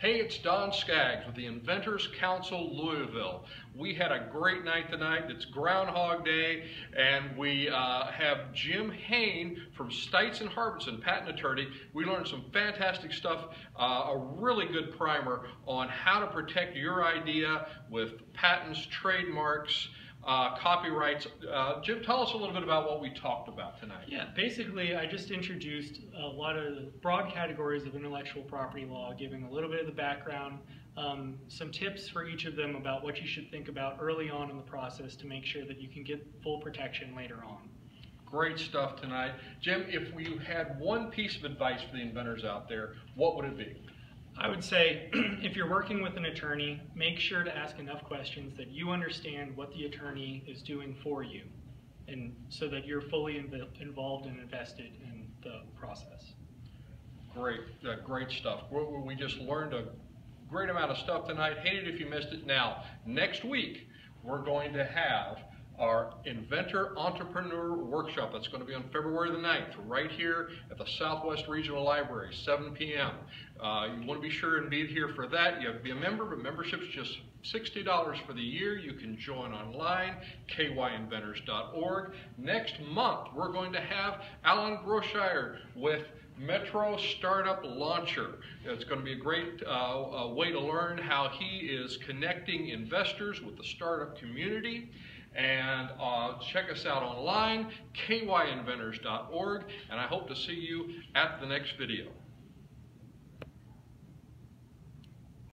Hey, it's Don Skaggs with the Inventors Council Louisville. We had a great night tonight. It's Groundhog Day, and we uh, have Jim Hayne from Stites and Harbison, patent attorney. We learned some fantastic stuff, uh, a really good primer on how to protect your idea with patents, trademarks, uh, copyrights. Uh, Jim, tell us a little bit about what we talked about tonight. Yeah, basically, I just introduced a lot of the broad categories of intellectual property law, giving a little bit of the background, um, some tips for each of them about what you should think about early on in the process to make sure that you can get full protection later on. Great stuff tonight. Jim, if you had one piece of advice for the inventors out there, what would it be? I would say if you're working with an attorney, make sure to ask enough questions that you understand what the attorney is doing for you and so that you're fully involved and invested in the process. Great, uh, great stuff. We, just learned a great amount of stuff tonight. Hate it if you missed it. Now, next week, we're going to have Inventor Entrepreneur Workshop. That's going to be on February the 9th, right here at the Southwest Regional Library, 7 p.m. Uh, you want to be sure and be here for that. You have to be a member, but membership's just $60 for the year. You can join online, kyinventors.org. Next month, we're going to have Alan Groshire with Metro Startup Launcher. It's going to be a great uh, way to learn how he is connecting investors with the startup community. And uh, check us out online, kyinventors.org, and I hope to see you at the next video.